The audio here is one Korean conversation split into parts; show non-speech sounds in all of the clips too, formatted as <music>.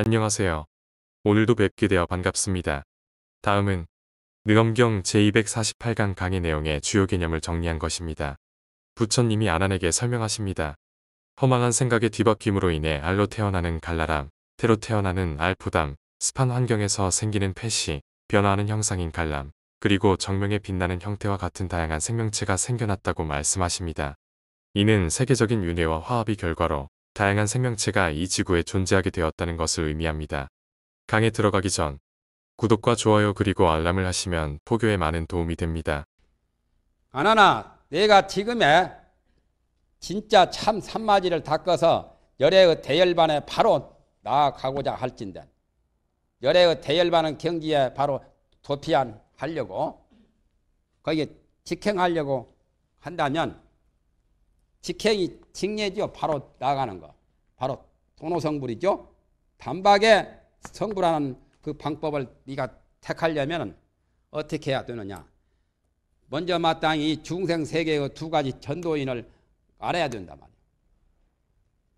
안녕하세요. 오늘도 뵙게 되어 반갑습니다. 다음은 능엄경 제248강 강의 내용의 주요 개념을 정리한 것입니다. 부처님이 아난에게 설명하십니다. 허망한 생각의 뒤바뀜으로 인해 알로 태어나는 갈라람, 태로 태어나는 알포담, 습한 환경에서 생기는 폐시, 변화하는 형상인 갈람, 그리고 정명에 빛나는 형태와 같은 다양한 생명체가 생겨났다고 말씀하십니다. 이는 세계적인 윤회와 화합의 결과로 다양한 생명체가 이 지구에 존재하게 되었다는 것을 의미합니다. 강에 들어가기 전 구독과 좋아요 그리고 알람을 하시면 포교에 많은 도움이 됩니다. 아나나 내가 지금에 진짜 참 산마지를 닦아서 열애의 대열반에 바로 나아가고자 할진대 열애의 대열반은 경기에 바로 도피한 하려고 거기에 직행하려고 한다면 직행이 직례죠 바로 나가는 거 바로 도노성불이죠 단박에 성불하는 그 방법을 네가 택하려면 어떻게 해야 되느냐 먼저 마땅히 중생 세계의 두 가지 전도인을 알아야 된단 말이에요.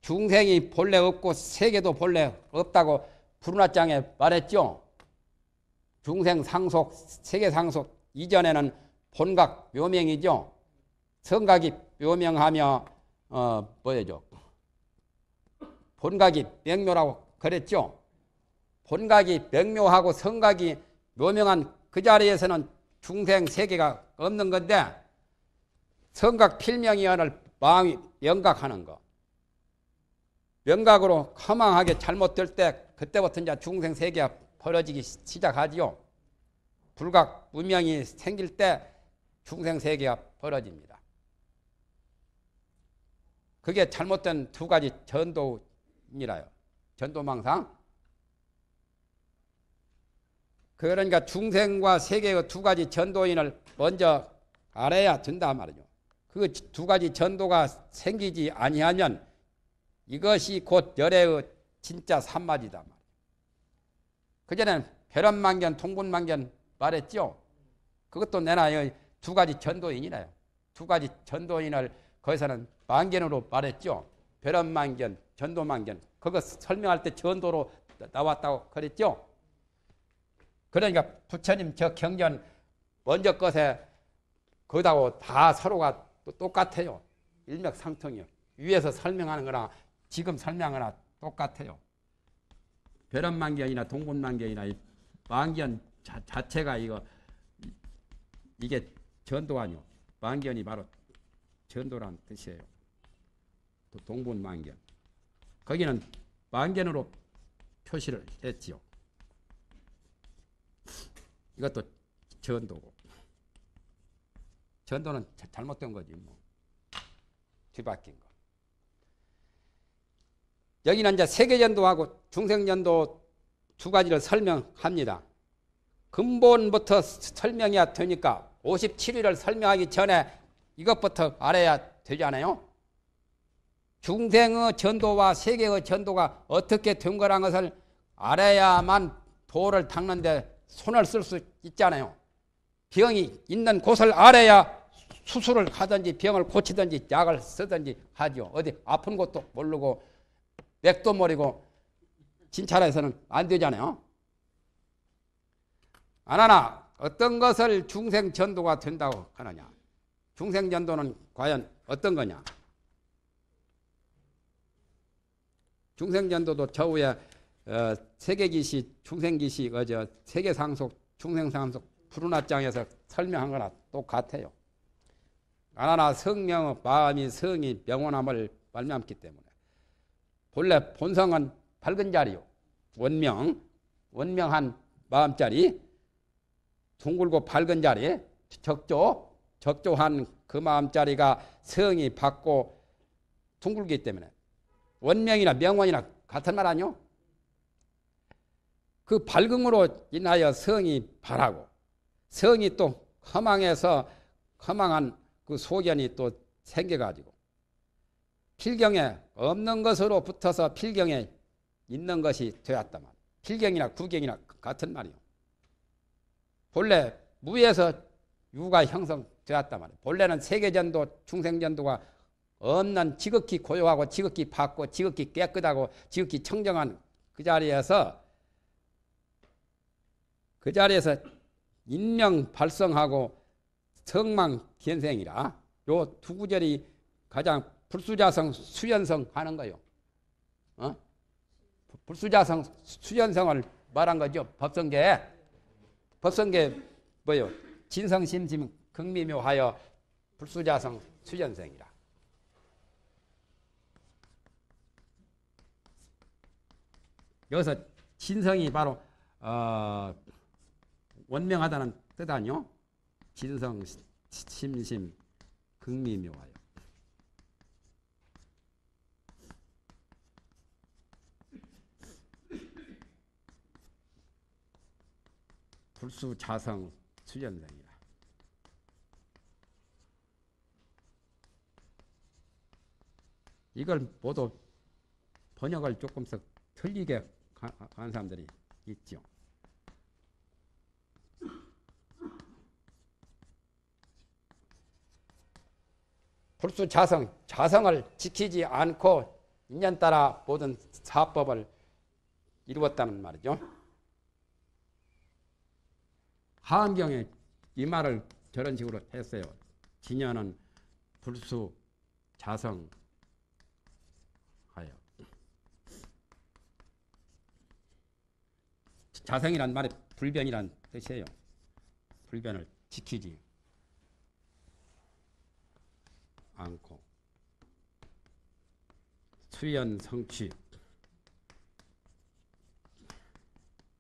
중생이 본래 없고 세계도 본래 없다고 불운화장에 말했죠. 중생 상속, 세계 상속 이전에는 본각 묘명이죠. 성각이 묘명하며 어 뭐예요? 본각이 명묘라고 그랬죠. 본각이 명묘하고 성각이 묘명한 그 자리에서는 중생 세계가 없는 건데 성각 필명이언을 마음이 명각하는 거. 명각으로 허망하게 잘못될 때 그때부터 이제 중생 세계가 벌어지기 시작하지요. 불각 무명이 생길 때 중생 세계가 벌어집니다. 그게 잘못된 두 가지 전도이라요. 전도망상. 그러니까 중생과 세계의 두 가지 전도인을 먼저 알아야 된다 말이죠. 그 두 가지 전도가 생기지 아니하면 이것이 곧 열애의 진짜 산마지다 말이에요. 그전엔 벼런만견, 통분만견 말했죠. 그것도 내나요 두 가지 전도인이래요. 두 가지 전도인을 거기서는 만견으로 말했죠. 벼런만견, 전도만견. 그거 설명할 때 전도로 나왔다고 그랬죠. 그러니까 부처님 저 경전 먼저 것에 거다고 다 서로가 똑같아요. 일맥상통이요. 위에서 설명하는 거나 지금 설명하나 똑같아요. 벼런만견이나 동분만견이나 만견 자, 자체가 이거 이게 전도 아니요. 만견이 바로 전도란 뜻이에요. 동분만견. 거기는 만견으로 표시를 했지요. 이것도 전도고. 전도는 잘못된 거지 뭐. 뒤바뀐 거. 여기는 이제 세계전도하고 중생전도 두 가지를 설명합니다. 근본부터 설명해야 되니까 57일을 설명하기 전에 이것부터 알아야 되잖아요. 중생의 전도와 세계의 전도가 어떻게 된 거란 것을 알아야만 도를 닦는데 손을 쓸 수 있잖아요. 병이 있는 곳을 알아야 수술을 하든지 병을 고치든지 약을 쓰든지 하죠. 어디 아픈 것도 모르고 맥도 모르고 진찰해서는 안 되잖아요. 안 하나 어떤 것을 중생 전도가 된다고 하느냐. 중생 전도는 과연 어떤 거냐. 중생 전도도 저후에 어, 세계기시, 중생기시, 어저 세계상속, 중생상속 푸르나장에서 설명한 거나 똑같아요. 하나 성명의 마음이 성이 명원함을 말미암기 때문에 본래 본성은 밝은 자리요. 원명, 원명한 마음자리, 둥글고 밝은 자리, 적조, 적조한 그 마음자리가 성이 밝고 둥글기 때문에 원명이나 명원이나 같은 말 아니요? 그 밝음으로 인하여 성이 바라고 성이 또 허망해서 허망한 그 소견이 또 생겨가지고 필경에 없는 것으로 붙어서 필경에 있는 것이 되었다 말. 필경이나 구경이나 같은 말이요. 본래 무에서 유가 형성 되었다 말이요. 본래는 세계전도, 중생전도가 없는 지극히 고요하고 지극히 밝고 지극히 깨끗하고 지극히 청정한 그 자리에서 그 자리에서 인명 발성하고 성망 견생이라 요 두 구절이 가장 불수자성 수연성 하는 거요. 어? 불수자성 수연성을 말한 거죠. 법성계. 법성계 뭐요? 진성심심 극미묘하여 불수자성 수연성이라. 여기서 진성이 바로 어, 원명하다는 뜻 아니요? 진성 심심 극미묘하여. 불수 자성 수연성 이걸 모두 번역을 조금씩 틀리게 가- 하는 사람들이 있죠. 불수 자성, 자성을 지키지 않고 인연 따라 모든 사법을 이루었다는 말이죠. 하암경에 이 말을 저런 식으로 했어요. 진여는 불수 자성하여. 자성이란 말이 불변이란 뜻이에요. 불변을 지키지 않고 수연 성취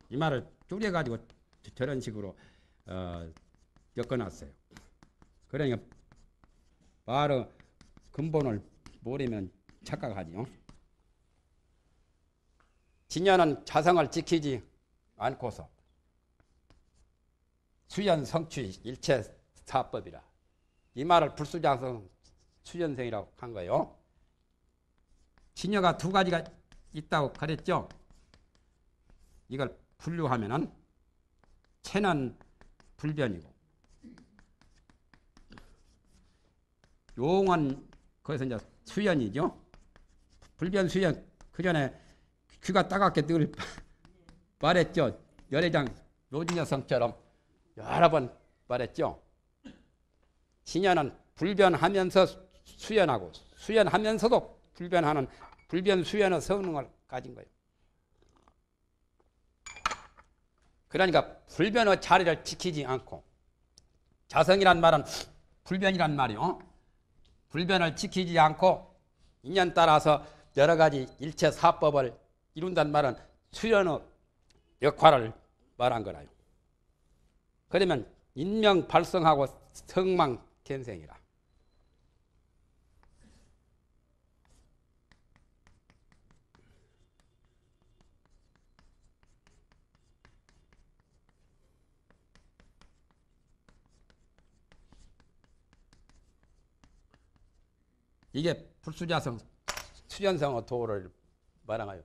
이 말을 줄여 가지고 저런 식으로 어, 엮어놨어요. 그러니까 말의 근본을 모르면 착각하지요. 진여는 자성을 지키지 않고서 수연 성취 일체 사법이라 이 말을 불수자성 수연생이라고 한 거예요. 진여가 두 가지가 있다고 그랬죠. 이걸 분류하면은 체는 불변이고 용은 거기서 이제 수연이죠. 불변 수연 그 전에 귀가 따갑게 늘 말했죠. 열애장 노진여성처럼 여러 번 말했죠. 진여는 불변하면서 수연하고 수연하면서도 불변하는 불변 수연의 성능을 가진 거예요. 그러니까 불변의 자리를 지키지 않고 자성이란 말은 불변이란 말이요. 불변을 지키지 않고 인연 따라서 여러 가지 일체 사법을 이룬다는 말은 수연의 역할을 말한 거라요. 그러면 인명 발성하고 성망 견생이라. 이게 불수자성 수연성의 도를 말하나요?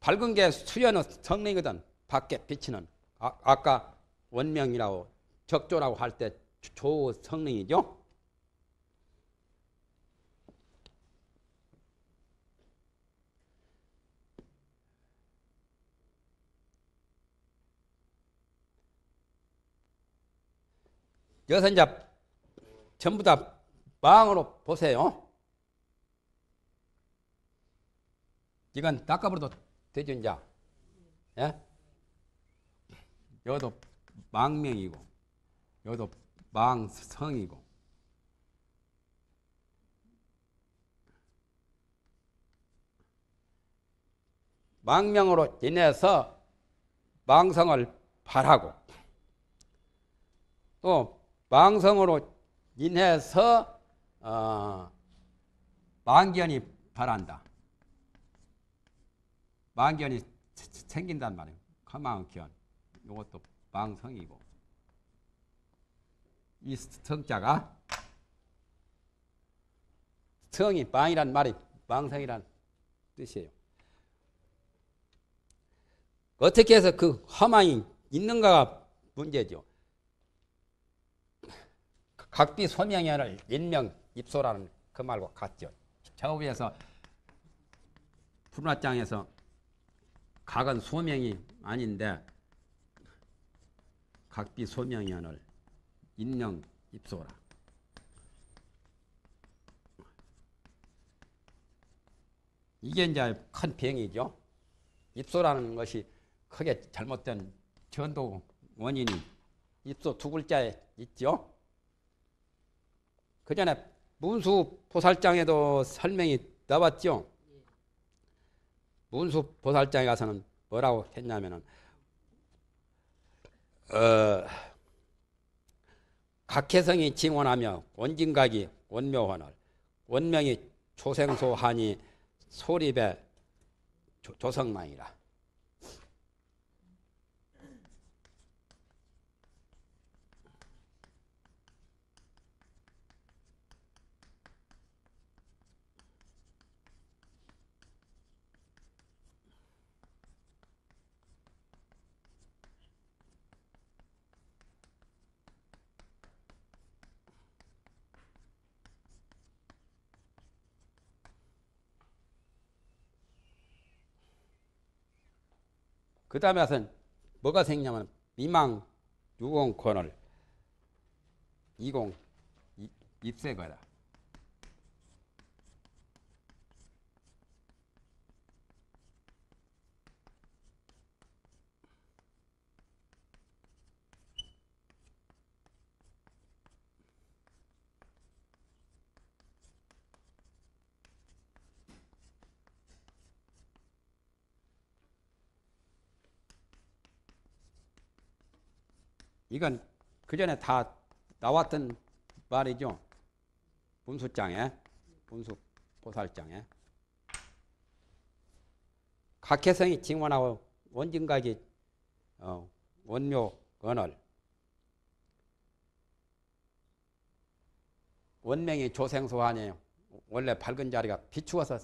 밝은 게 수연의 성능이거든. 밖에 비치는 아, 아까 원명이라고 적조라고 할 때 조 성능이죠. 여기서 이제 전부 다 망으로 보세요. 이건 닦아버려도 되죠, 이제. 예? 여기도 망명이고, 여기도 망성이고. 망명으로 인해서 망성을 발하고, 또 망성으로 인해서 어, 망견이 발한다. 망견이 생긴단 말이에요. 커망견. 이것도 망성이고. 이 성자가 성이 망이란 말이 망성이란 뜻이에요. 어떻게 해서 그 허망이 있는가가 문제죠. 각비 소명연을 인명 입소라는 그 말과 같죠. 저 위에서 불화장에서 각은 소명이 아닌데 각비 소명연을 인령 입소라. 이게 이제 큰 병이죠. 입소라는 것이 크게 잘못된 전도 원인이 입소 두 글자에 있죠. 그 전에 문수 보살장에도 설명이 나왔죠. 문수 보살장에 가서는 뭐라고 했냐면은 어, 각해성이 징원하며 원진각이 원묘원을 원명이 초생소하니 소립의 조, 조성망이라. 그 다음에 와서 뭐가 생기냐면 미망 유공 권을 20 입세거다. 이건 그 전에 다 나왔던 말이죠. 문수장에, 문수 보살장에. 각해성이 징원하고 원진각이 어, 원묘 언을 원명이 조생소하니 원래 밝은 자리가 비추어서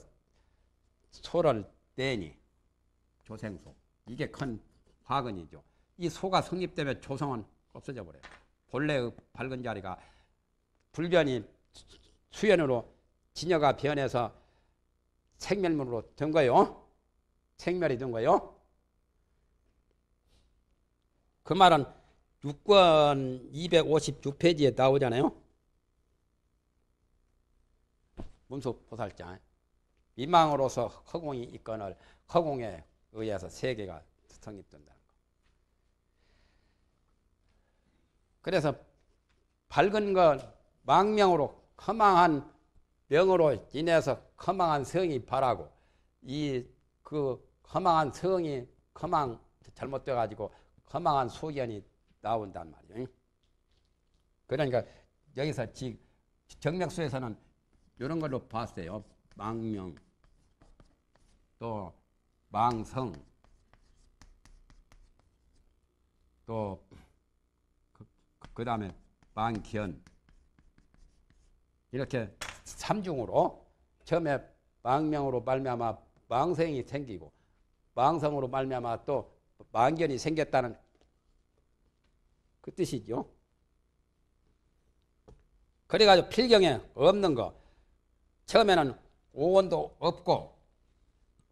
소를 내니 조생소 이게 큰 화근이죠. 이 소가 성립되면 조성은 없어져 버려요. 본래의 밝은 자리가 불변이 수연으로 진여가 변해서 생멸문으로 된 거예요. 생멸이 된 거예요. 그 말은 6권 256페이지에 나오잖아요. 문수 보살장. 미망으로서 허공이 있거늘 허공에 의해서 세계가 성립된다. 그래서 밝은 것 망명으로 허망한 명으로 인해서 허망한 성이 바라고 이 그 허망한 성이 허망 잘못돼 가지고 허망한 소견이 나온단 말이에요. 그러니까 여기서 지 정맥수에서는 이런 걸로 봤어요. 망명 또 망성 또 그 다음에 망견 이렇게 삼중으로 처음에 망명으로 말미암아 망생이 생기고 망성으로 말미암아 또 망견이 생겼다는 그 뜻이죠. 그래가지고 필경에 없는 거 처음에는 오원도 없고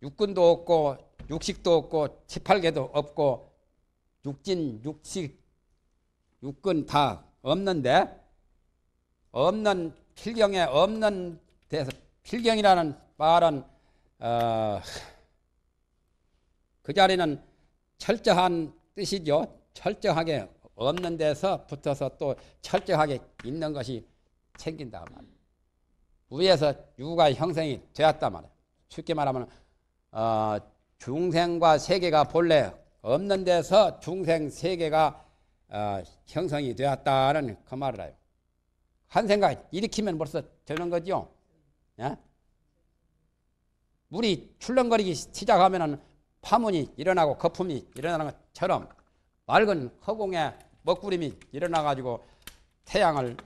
육군도 없고 육식도 없고 치팔개도 없고 육진 육식 육군 다 없는데 없는 필경에 없는 데서 필경이라는 말은 어, 그 자리는 철저한 뜻이죠. 철저하게 없는 데서 붙어서 또 철저하게 있는 것이 생긴다 말이에요. 위에서 유가 형성이 되었단 말이에요. 쉽게 말하면 어, 중생과 세계가 본래 없는 데서 중생 세계가 어, 형성이 되었다는 그 말을 해요. 한 생각 일으키면 벌써 되는 거죠. 예? 물이 출렁거리기 시작하면은 파문이 일어나고 거품이 일어나는 것처럼 맑은 허공에 먹구름이 일어나 가지고 태양을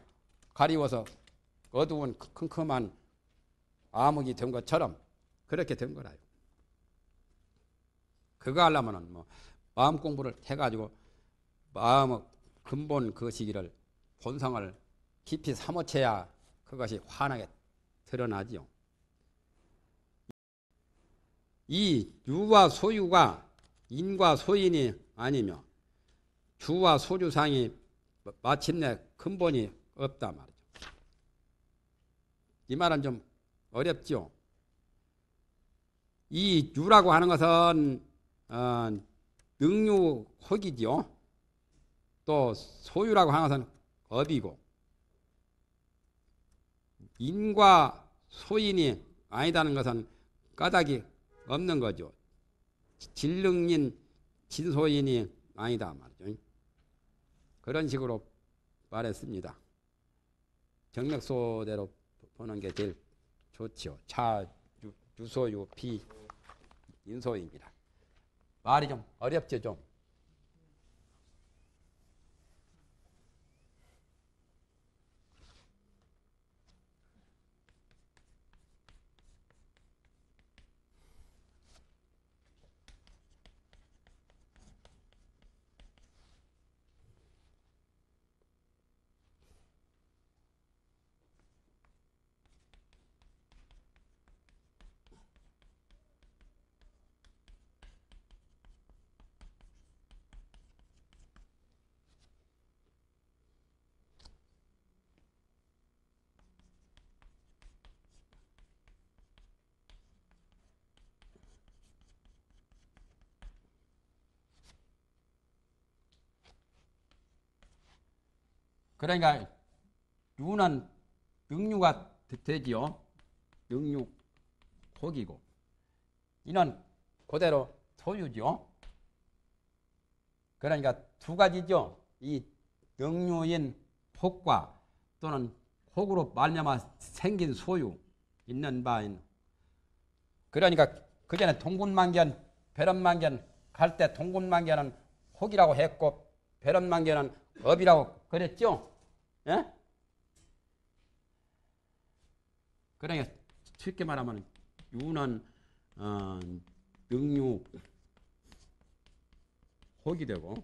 가리워서 어두운 큼큼한 암흑이 된 것처럼 그렇게 된 거라요. 그거 하려면은 뭐 마음 공부를 해가지고 마음의 근본 그 시기를 본성을 깊이 사모쳐야 그것이 환하게 드러나지요. 이 유와 소유가 인과 소인이 아니며 주와 소주상이 마침내 근본이 없다 말이죠. 이 말은 좀 어렵죠. 이 유라고 하는 것은 어, 능유 혹이죠. 또 소유라고 하는 것은 업이고 인과 소인이 아니다는 것은 까닭이 없는 거죠. 진릉인 진소인이 아니다 말이죠. 그런 식으로 말했습니다. 정맥소대로 보는 게 제일. 차, 유, 유소유, 비, 인소입니다. 말이 좀 어렵죠, 좀. 그러니까 유는 능유가 되- 되지요. 능유 혹이고 이는 그대로 소유죠. 그러니까 두 가지죠. 이 능유인 혹과 또는 혹으로 말미암아 생긴 소유 있는 바인 그러니까 그 전에 동군만견 배런만견 갈 때 동군만견은 혹이라고 했고 배런만견은 업이라고 그랬죠. 예? 그러니까 쉽게 말하면 유는 어, 능유 혹이 되고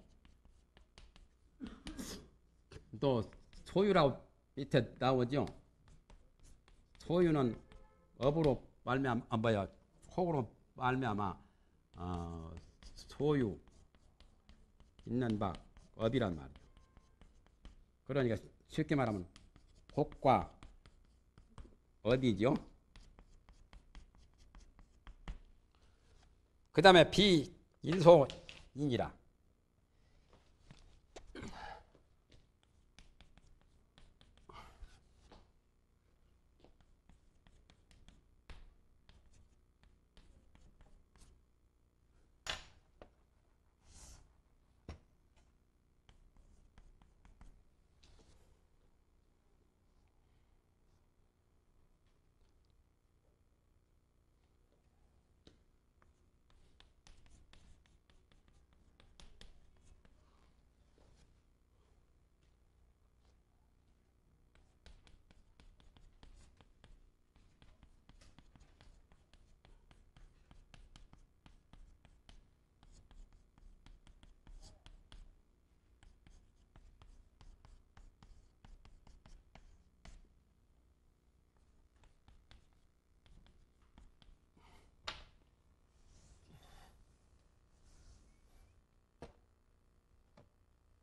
또 소유라고 밑에 나오죠. 소유는 업으로 말미암 아 뭐야 혹으로 말미암아 어, 소유 있는 바 업이란 말이에요. 그러니까 쉽게 말하면 혹과 업이죠. 그 다음에 비인소인이라.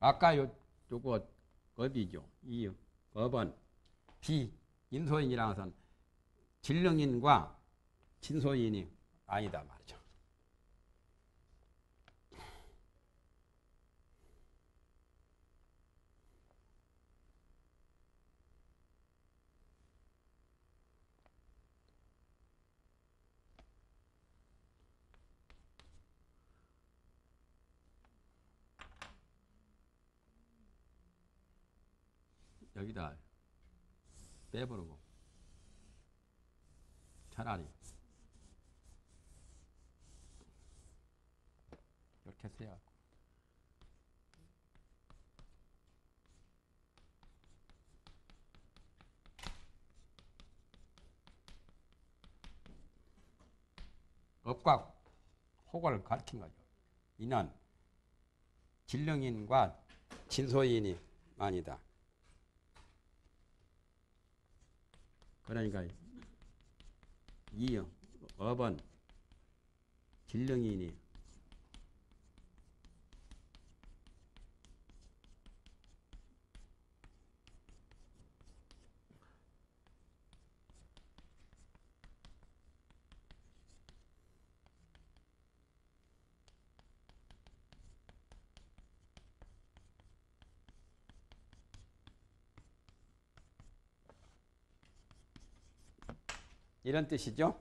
아까 요 요거 업이죠. 이 업은 비인소인이라는 것은 진령인과 진소인이 아니다 말이죠. 여기다 빼버리고 차라리 이렇게 써야 업과 혹을 가르친 거죠. 이는 진령인과 진소인이 아니다. 그러니까 이 업은 진령인이 이런 뜻이죠.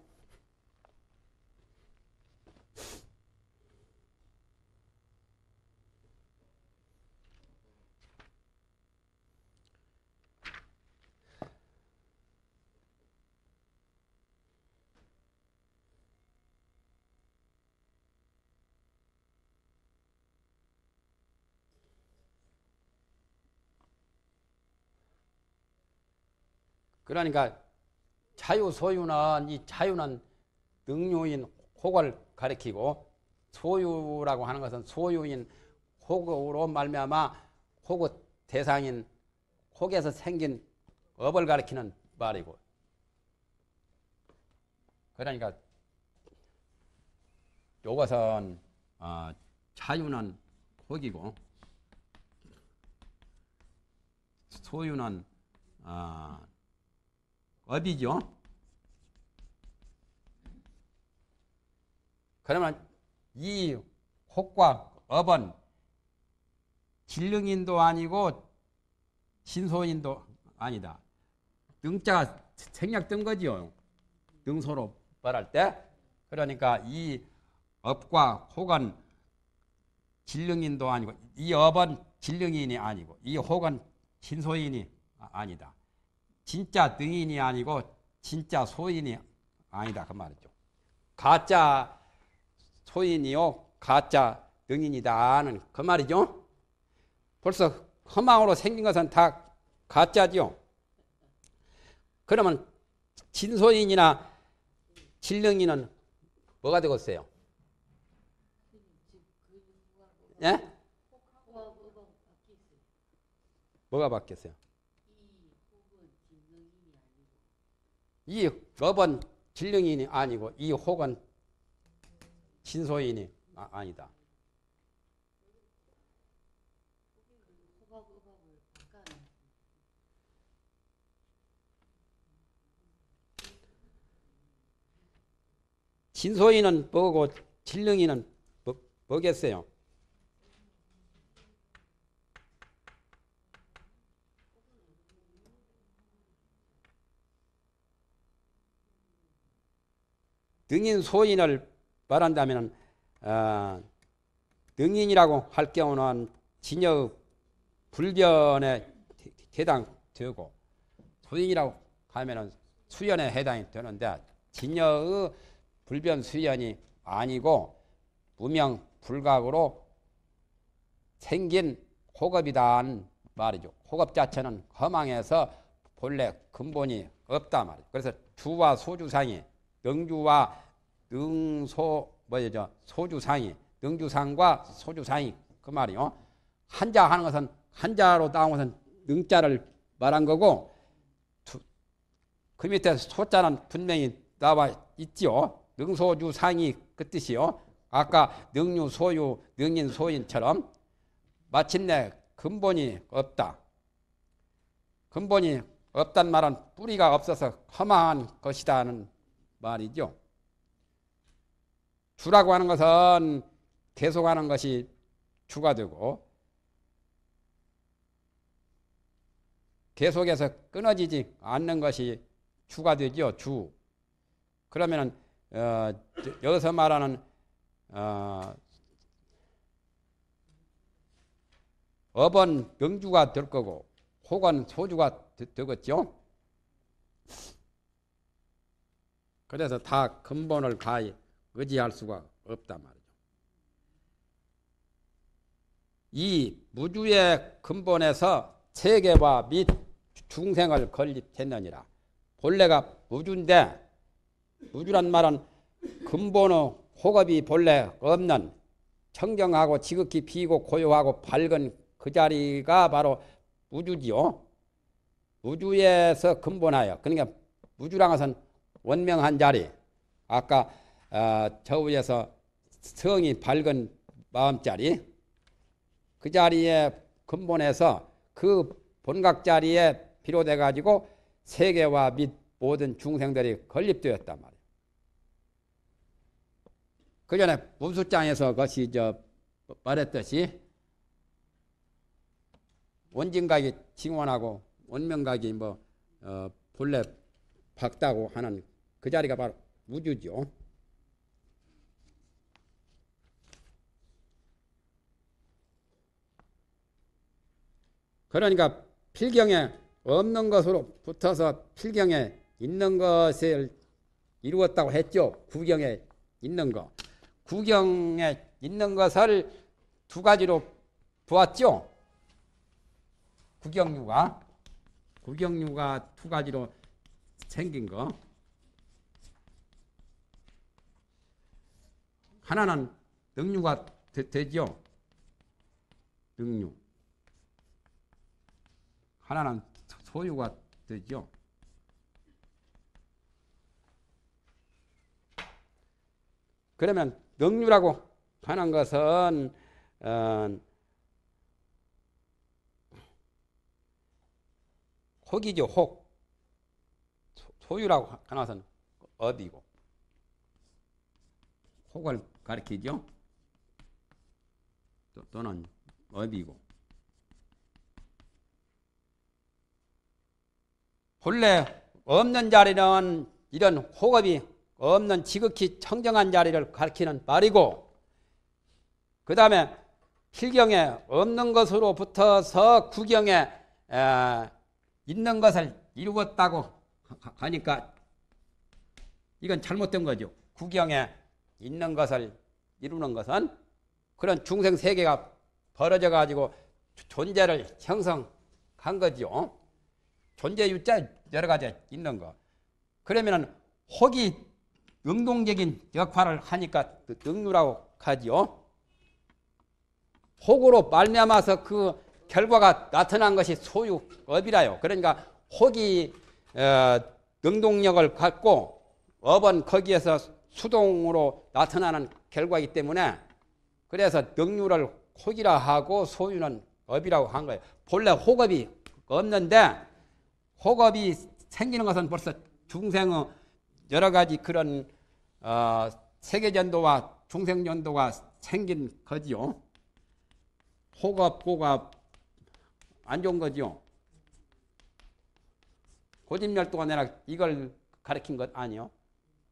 그러니까 자유 소유는 이 자유는 능유인 혹을 가리키고 소유라고 하는 것은 소유인 혹으로 말미암아 혹의 대상인 혹에서 생긴 업을 가리키는 말이고. 그러니까 요것은 어, 자유는 혹이고 소유는 어, 업이죠. 그러면 이 혹과 업은 진릉인도 아니고 신소인도 아니다. 능자가 생략된 거지요. 능소로 말할 때. 그러니까 이 업과 혹은 진릉인도 아니고 이 업은 진릉인이 아니고 이 혹은 신소인이 아- 아니다. 진짜 능인이 아니고 진짜 소인이 아니다 그 말이죠. 가짜 소인이요 가짜 능인이다는 그 말이죠. 벌써 허망으로 생긴 것은 다 가짜죠. 그러면 진소인이나 진능인은 뭐가 되겠어요? 예? 뭐가 바뀌었어요? 이 업은 진령인이 아니고 이 혹은 진소인이 아, 아니다. 진소인은 뭐고 진령인은 뭐, 뭐겠어요? 등인 소인을 말한다면 어, 등인이라고 할 경우는 진여 불변에 해당되고 소인이라고 하면은 수연에 해당이 되는데 진여의 불변 수연이 아니고 무명 불각으로 생긴 호겁이다는 말이죠. 호겁 자체는 허망해서 본래 근본이 없다 말이죠. 그래서 주와 소주상이 능주와 능소 뭐죠 소주상이 능주상과 소주상이 그 말이요. 한자 하는 것은 한자로 따온 것은 능자를 말한 거고 두, 그 밑에 소자는 분명히 나와 있지요. 능소주상이 그 뜻이요. 아까 능유 소유 능인 소인처럼 마침내 근본이 없다. 근본이 없단 말은 뿌리가 없어서 허망한 것이다는 말이죠. 주라고 하는 것은 계속하는 것이 주가 되고 계속해서 끊어지지 않는 것이 주가 되죠. 주. 그러면은 어, 여기서 말하는 어, 업은 명주가 될 거고 혹은 소주가 되, 되겠죠. 그래서 다 근본을 다 의지할 수가 없단 말이죠. 이 무주의 근본에서 세계와 및 중생을 건립했느니라. 본래가 무주인데 무주란 말은 근본의 호흡이 본래 없는 청정하고 지극히 비고 고요하고 밝은 그 자리가 바로 무주지요. 무주에서 근본하여 그러니까 무주란 것은 원명한 자리. 아까 어, 저 위에서 성이 밝은 마음자리 그 자리에 근본에서 그 본각 자리에 비롯해 가지고 세계와 및 모든 중생들이 건립되었단 말이에요. 그 전에 문수장에서 그것이 저 말했듯이 원진각이 징원하고 원명각이 뭐 어, 본래 밝다고 하는 그 자리가 바로 우주죠. 그러니까 필경에 없는 것으로 붙어서 필경에 있는 것을 이루었다고 했죠. 구경에 있는 거. 구경에 있는 것을 두 가지로 보았죠. 구경류가 구경류가 두 가지로 생긴 거. 하나는 능류가 되, 되죠. 능류. 하나는 소유가 되죠. 그러면 능류라고 하는 것은 어, 혹이죠, 혹. 소- 소유라고 하는 것은 업이고 혹을 가리키죠. 또, 또는 업이고 본래 없는 자리는 이런 호흡이 없는 지극히 청정한 자리를 가리키는 말이고 그 다음에 필경에 없는 것으로 붙어서 구경에 에, 있는 것을 이루었다고 하- 하니까 이건 잘못된 거죠. 구경에 있는 것을 이루는 것은 그런 중생 세계가 벌어져 가지고 존재를 형성한 거죠. 존재 유자 여러 가지 있는 거. 그러면은 혹이 능동적인 역할을 하니까 그 능유라고 하지요. 혹으로 말미암아서 그 결과가 나타난 것이 소유업이라요. 그러니까 혹이 어, 능동력을 갖고 업은 거기에서 수동으로 나타나는 결과이기 때문에 그래서 능유를 혹이라 하고 소유는 업이라고 한 거예요. 본래 혹업이 없는데 혹업이 생기는 것은 벌써 중생의 여러 가지 그런 어, 세계전도와 중생전도가 생긴 거지요. 혹업, 고갑 안 좋은 거지요. 고집멸도가 내가 이걸 가르친 것 아니요.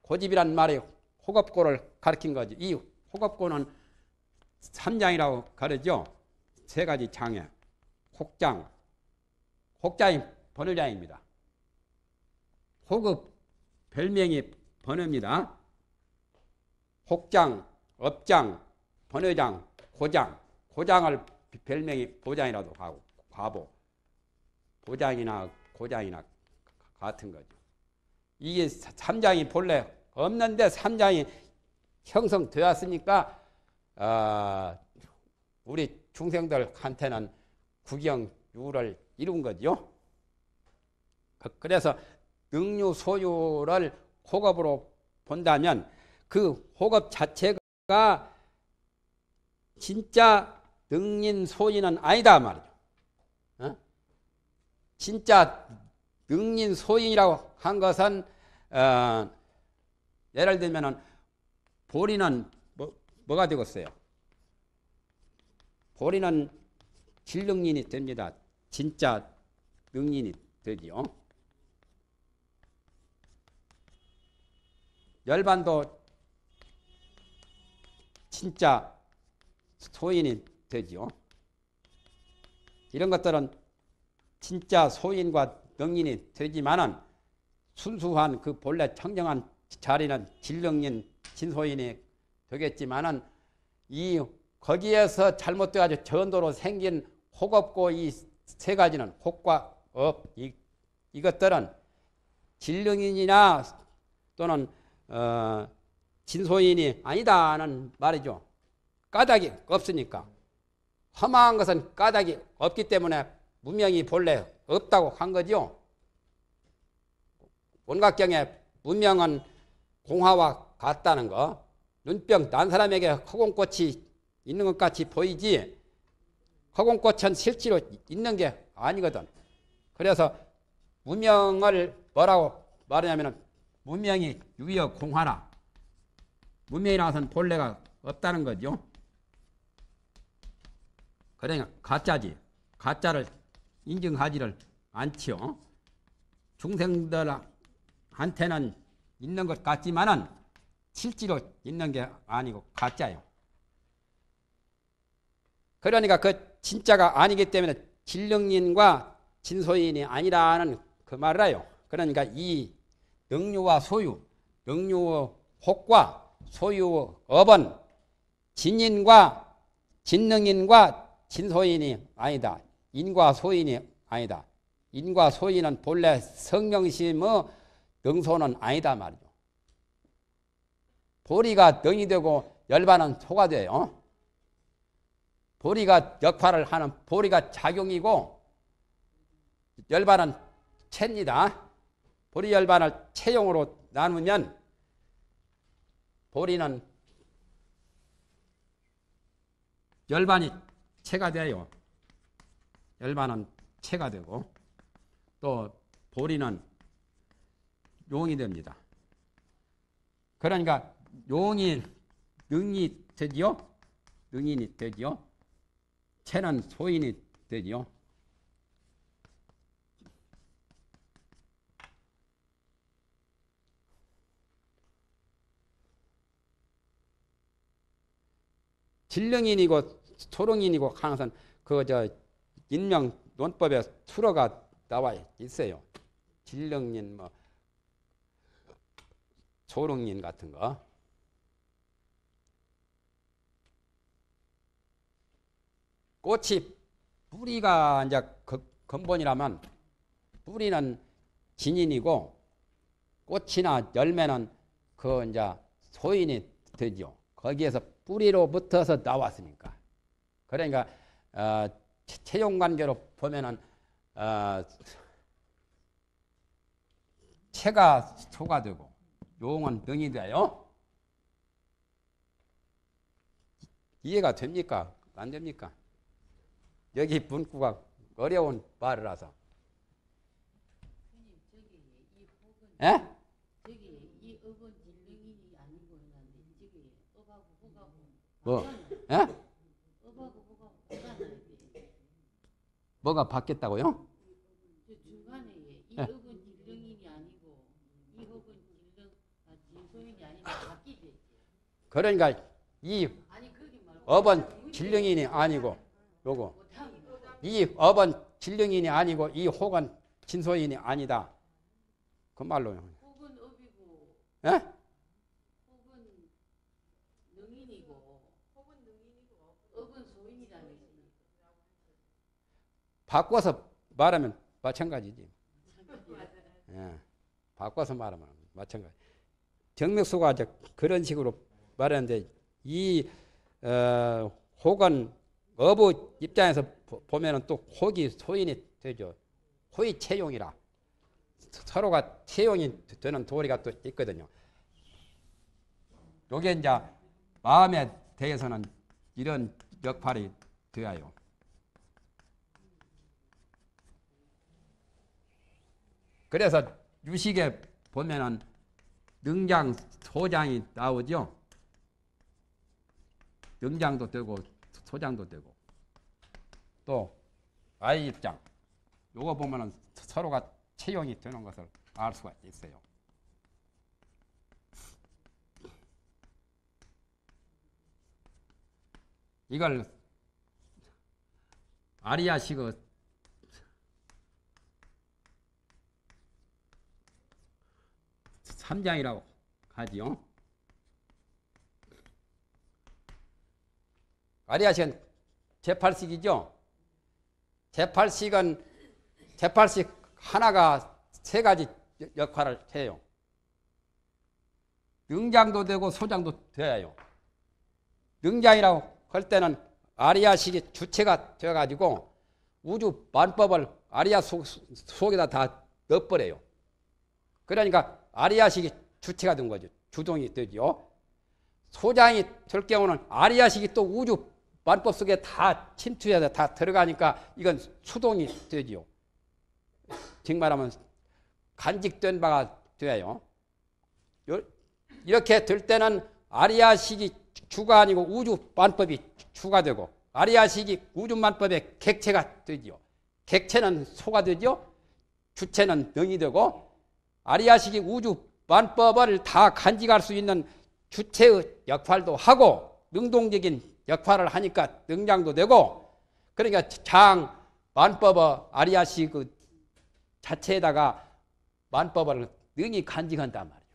고집이란 말이 호겁고를 가르친 거지. 이 호겁고는 삼장이라고 가르죠. 세 가지 장애. 혹장. 혹장이 번호장입니다. 호급 별명이 번호입니다. 혹장, 업장, 번호장, 고장. 고장을 별명이 보장이라도 하고 과보. 보장이나 고장이나 같은 거죠. 이게 삼장이 본래 없는데 삼장이 형성되었으니까 어, 우리 중생들한테는 구경유를 이룬 거죠. 그- 그래서 능유 소유를 호급으로 본다면 그 호급 자체가 진짜 능인 소인은 아니다 말이죠. 어? 진짜 능인 소인이라고 한 것은 어, 예를 들면은 보리는 뭐, 뭐가 되겠어요? 보리는 진능인이 됩니다. 진짜 능인이 되지요. 열반도 진짜 소인이 되지요. 이런 것들은 진짜 소인과 능인이 되지만은 순수한 그 본래 청정한 자리는 진령인 진소인이 되겠지만은 이 거기에서 잘못돼 가지고 전도로 생긴 혹없고 이 세 가지는 혹과 업 이, 이것들은 진령인이나 또는 어, 진소인이 아니다는 말이죠. 까닭이 없으니까 험한 것은 까닭이 없기 때문에 문명이 본래 없다고 한 거죠. 원각경에 문명은 공화와 같다는 거, 눈병 난 사람에게 허공꽃이 있는 것 같이 보이지, 허공꽃은 실제로 있는 게 아니거든. 그래서 문명을 뭐라고 말하냐면은 문명이 유여 공화라. 문명이라서는 본래가 없다는 거죠. 그러니까 가짜지. 가짜를 인정하지를 않지요. 중생들한테는 있는 것 같지만은 실제로 있는 게 아니고 가짜요. 그러니까 그 진짜가 아니기 때문에 진령인과 진소인이 아니라는 그 말을 해요. 그러니까 이 능유와 소유, 능유의 혹과 소유의 업은 진인과 진능인과 진소인이 아니다. 인과 소인이 아니다. 인과 소인은 본래 성명심의 능소는 아니다 말이죠. 보리가 능이 되고 열반은 소가 돼요. 보리가 역할을 하는 보리가 작용이고 열반은 채입니다. 보리 열반을 체용으로 나누면 보리는 열반이 체가 돼요. 열반은 체가 되고 또 보리는 용이 됩니다. 그러니까 용이 능이 되지요. 능인이 되지요. 체는 소인이 되지요. 진령인이고 소령인이고 항상 그저 인명 논법에 수로가 나와 있어요. 진령인 뭐 소령인 같은 거. 꽃이 뿌리가 이제 그 근본이라면 뿌리는 진인이고 꽃이나 열매는 그 이제 소인이 되죠. 거기에서 뿌리로 붙어서 나왔으니까. 그러니까 어, 채용 관계로 보면은 어, 채가 소가 되고 용은 능이 돼요. 이해가 됩니까? 안 됩니까? 여기 문구가 어려운 말이라서. 예? 뭐? 예? 뭐가 바뀌었다고요? 저 중간에 이 예. 업은 진령인이 아니고 이 업은 진령 아, 진소인이 아니고 바뀌지. 그러니까 이 업은 진령인이 아니고 요거 이 업은 진령인이 아니고 이 혹은 진소인이 아니다. 그 말로요. 혹은 업이고 예? 혹은 능인이고 혹은 능인이고 업은 소인이라는 바꿔서 말하면 마찬가지지. 예. 바꿔서 말하면 마찬가지. 정맥수가 그런 식으로 말하는데 이 어, 혹은 어부 입장에서 보- 보면은 또 혹이 소인이 되죠. 호의 채용이라 서로가 채용이 되는 도리가 또 있거든요. 요게 이제 마음에 대해서는 이런 역할이 되어요. 그래서 유식에 보면은 능장 소장이 나오죠. 능장도 되고 소장도 되고 또 아이 입장 요거 보면은 서로가 채용이 되는 것을 알 수가 있어요. 이걸 아리아식의 삼장이라고 하지요. 아리아식은 제8식이죠. 제8식은 제8식 하나가 세 가지 역할을 해요. 능장도 되고 소장도 돼요. 능장이라고 할 때는 아리아식이 주체가 되어가지고 우주 만법을 아리아 속, 속에다 다 넣어버려요. 그러니까 아리아식이 주체가 된 거죠. 주동이 되죠. 소장이 될 경우는 아리아식이 또 우주 만법 속에 다 침투해서 다 들어가니까 이건 수동이 되지요. 정말하면 간직된 바가 돼요. 요- 이렇게 될 때는 아리아식이 주가 아니고 우주 만법이 주가 되고 아리아식이 우주 만법의 객체가 되지요. 객체는 소가 되죠. 주체는 능이 되고 아리아식이 우주 만법을 다 간직할 수 있는 주체의 역할도 하고 능동적인 역할을 하니까 능장도 되고 그러니까 장 만법의 아리아시 그 자체에다가 만법을 능히 간직한단 말이에요.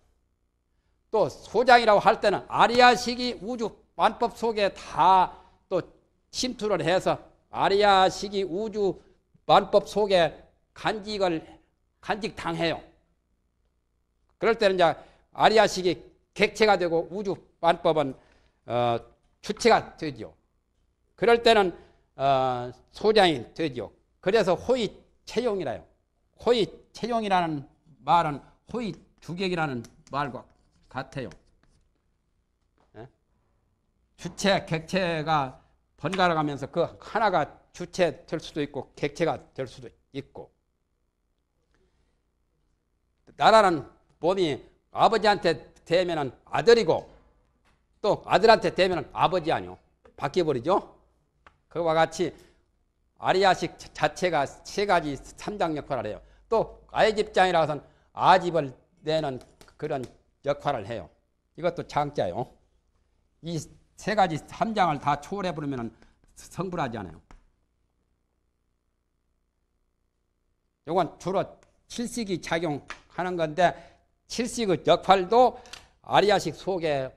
또 소장이라고 할 때는 아리아식이 우주 만법 속에 다 또 침투를 해서 아리아식이 우주 만법 속에 간직을 간직 당해요. 그럴 때는 이제 아리아식이 객체가 되고 우주 만법은 어, 주체가 되죠. 그럴 때는 어, 소장이 되죠. 그래서 호의 채용이라요. 호의 채용이라는 말은 호의 주객이라는 말과 같아요. 예? 주체, 객체가 번갈아 가면서 그 하나가 주체 될 수도 있고 객체가 될 수도 있고 나라는 몸이 아버지한테 되면은 아들이고 또 아들한테 되면은 아버지 아니요 바뀌어버리죠. 그와 같이 아리아식 자체가 세 가지 삼장 역할을 해요. 또 아이집장이라서는 아집을 내는 그런 역할을 해요. 이것도 장자요. 이 세 가지 삼장을 다 초월해 버리면 성불하지 않아요. 이건 주로 칠식이 작용하는 건데 칠식의 역할도 아리아식 속에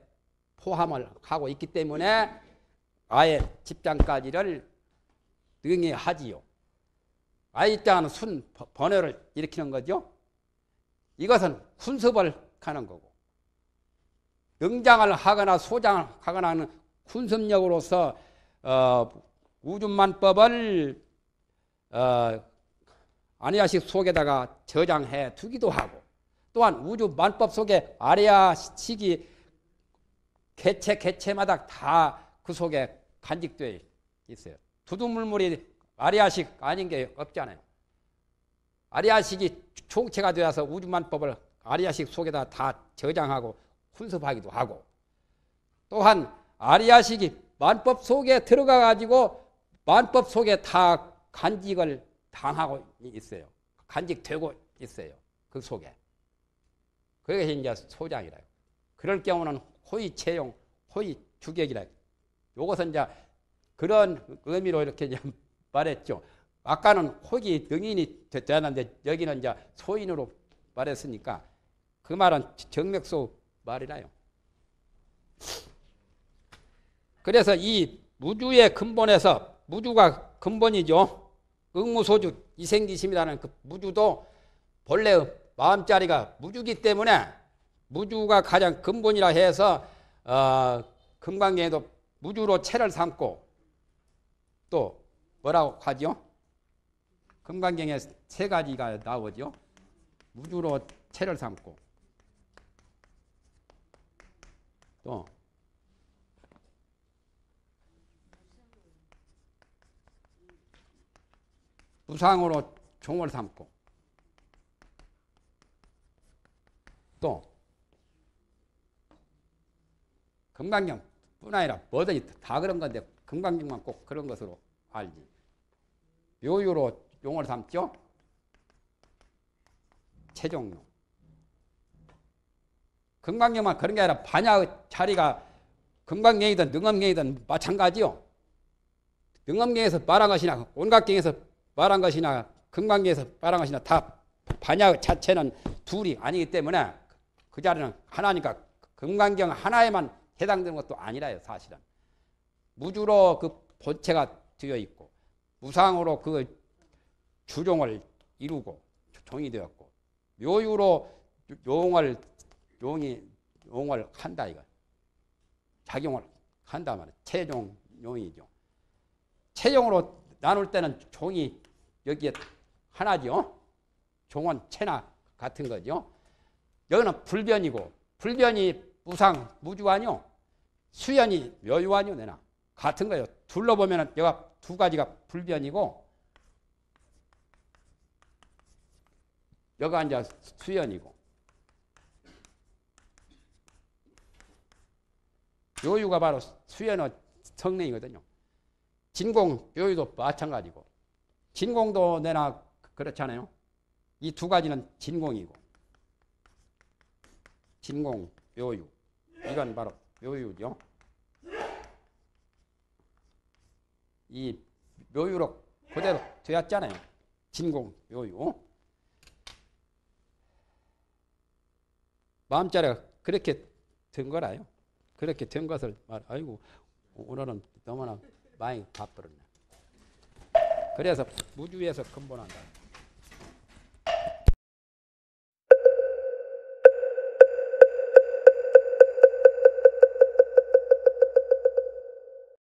포함을 하고 있기 때문에 아예 집장까지를 능히 하지요. 아이 장은 순 번호를 일으키는 거죠. 이것은 군습을 하는 거고 능장을 하거나 소장을 하거나 하는 군습력으로서 어, 우주만법을 어, 아리아식 속에다가 저장해 두기도 하고 또한 우주만법 속에 아리아식이 개체 개체마다 다 그 속에 간직되어 있어요. 두두물물이 아리아식 아닌 게 없잖아요. 아리아식이 총체가 되어서 우주만법을 아리아식 속에다 다 저장하고 훈습하기도 하고 또한 아리아식이 만법 속에 들어가 가지고 만법 속에 다 간직을 당하고 있어요. 간직되고 있어요. 그 속에. 그게 이제 소장이라요. 그럴 경우는 호의 채용, 호의 주객이라. 요것은 이제 그런 의미로 이렇게 이제 <laughs> 말했죠. 아까는 호기 능인이 되었는데 여기는 이제 소인으로 말했으니까 그 말은 정맥소 말이라요. 그래서 이 무주의 근본에서 무주가 근본이죠. 응무소주 이생지심이라는 그 무주도 본래 마음자리가 무주기 때문에 무주가 가장 근본이라 해서 어, 금강경에도 무주로 체를 삼고 또 뭐라고 하죠? 금강경에 세 가지가 나오죠. 무주로 체를 삼고 또 무상으로 종을 삼고 또 금강경 뿐 아니라 뭐든지 다 그런 건데 금강경만 꼭 그런 것으로 알지. 묘유로 용을 삼죠. 최종용. 금강경만 그런 게 아니라 반야의 자리가 금강경이든 능엄경이든 마찬가지요. 능엄경에서 말한 것이나 온갖경에서 말한 것이나 금강경에서 말한 것이나 다 반야 자체는 둘이 아니기 때문에 그 자리는 하나니까 금강경 하나에만 해당되는 것도 아니라요 사실은. 무주로 그 본체가 되어 있고 무상으로 그 주종을 이루고 종이 되었고 묘유로 용을 용이 용을 한다 이거. 작용을 한다 말이야 최종 용이죠. 최종으로 나눌 때는 종이 여기에 하나죠. 종은 체나 같은 거죠. 여기는 불변이고 불변이 무상 무주 아니요 수연이 묘유 아니요 내나 같은 거예요 둘러보면 여가 두 가지가 불변이고 여가 이제 수연이고 요유가 바로 수연의 성능이거든요. 진공 요유도 마찬가지고 진공도 내나 그렇잖아요. 이 두 가지는 진공이고 진공 묘유. 이건 바로 묘유죠. 이 묘유로 그대로 되었잖아요. 진공 묘유. 마음자리가 그렇게 된 거라요. 그렇게 된 것을 말, 아이고 오늘은 너무나 많이 바쁘었네. 그래서 무주에서 근본한다.